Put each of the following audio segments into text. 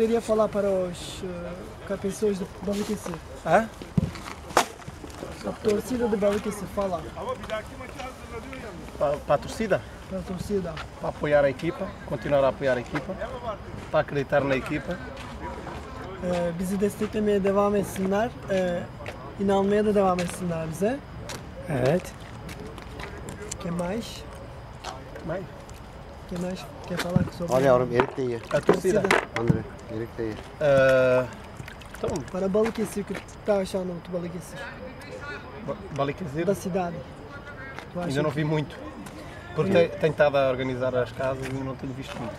Poderia falar para os uh, pessoas de Balıkesir. Hã? A torcida de Balıkesir fala Para a torcida, para a torcida. para apoiar a equipa, continuar a apoiar a equipa, para acreditar na equipa, Ee, bizi desteklemeye devam etsinler. Ee, inanmaya da devam etsinler bize. Evet. Que mais? Bem, Que mais quer falar sobre Al yavrum erik de ye. a torcida. Andre erik de ye. eh, então, Para Balıkesir, que está achando do Balıkesir? Ba- Balıkesir, Da cidade. Tu ainda não vi muito. Porque te- tenho estado a organizar as casas e não tenho visto muito.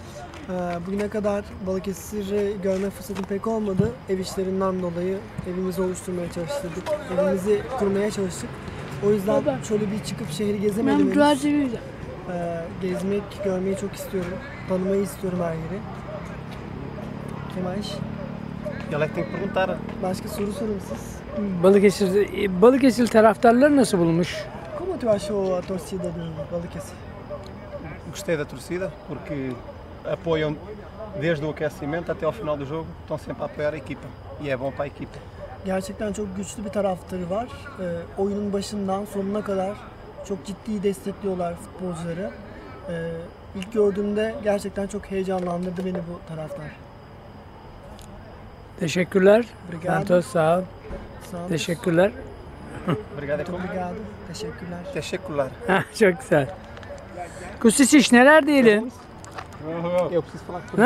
Ee, bugüne kadar Balıkesir'i görme fırsatım pek olmadı. Ev işlerinden dolayı evimizi oluşturmaya çalıştık. Evimizi kurmaya çalıştık. O yüzden şöyle bir çıkıp şehri gezemedim. Ben gezmek, görmeyi çok istiyorum. Tanımayı istiyorum her yeri. É que tem que perguntar. başka soru sorun siz. Balıkesir, Balıkesir taraftarları nasıl bulmuş? Como tu achou a torcida do Balıkesir? Gostei da torcida porque apoiam desde o aquecimento até ao final do jogo, estão sempre a apoiar a equipa e é bom para a equipa. Gerçekten çok güçlü bir taraftarı var. Ee, oyunun başından sonuna kadar çok ciddi destekliyorlar futbolcuları. Ee, ilk gördüğümde gerçekten çok heyecanlandırdı beni bu taraftar. Teşekkürler. Obrigado. Santos sağ ol. Sağ olun. Teşekkürler. Obrigado. Teşekkürler. Teşekkürler. Çok güzel. Kusiç neler diyelim? Eu preciso falar com